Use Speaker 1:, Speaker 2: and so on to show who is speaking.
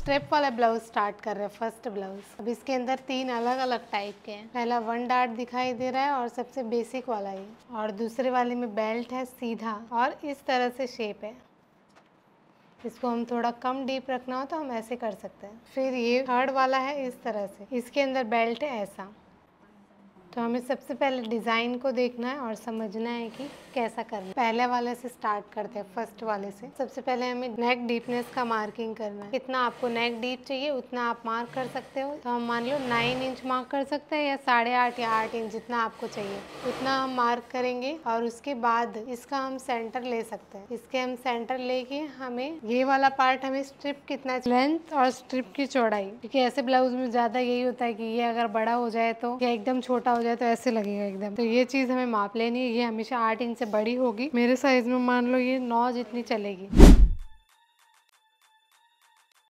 Speaker 1: Strap वाला blouse start कर रहे हैं फ़र्स्ट ब्लाउज अब इसके अंदर तीन अलग अलग टाइप के हैं। पहला वन डार्ट दिखाई दे रहा है और सबसे बेसिक वाला ये। और दूसरे वाले में बेल्ट है सीधा और इस तरह से शेप है। इसको हम थोड़ा कम डीप रखना हो तो हम ऐसे कर सकते हैं। फिर ये थर्ड वाला है इस तरह से। इसके अंदर बेल्ट है ऐसा। तो हमें सबसे पहले डिज़ाइन को देखना है और समझना है कि कैसा करना है। पहले वाले से स्टार्ट करते हैं, फ़र्स्ट वाले से। सबसे पहले हमें नेक डीपनेस का मार्किंग करना है। कितना आपको नेक डीप चाहिए, उतना आप मार्क कर सकते हो। तो हम मान लो नाइन इंच मार्क कर सकते हैं या साढ़े आठ या आठ इंच जितना आपको चाहिए। उतना हम मार्क करेंगे और उसके बाद इसका हम सेंटर ले सकते हैं। इसके हम सेंटर लेके हमें ये वाला पार्ट हमें स्ट्रिप कितना लेंथ और स्ट्रिप की चौड़ाई। क्योंकि ऐसे ब्लाउज में ज़्यादा यही होता है कि ये अगर बड़ा हो जाए तो या एकदम छोटा हो जाए तो ऐसे लगेगा एकदम। तो ये चीज़ हमें माप लेनी है, ये हमेशा आठ इंच से बड़ी होगी। मेरे साइज़ में मान लो ये नौ जितनी चलेगी।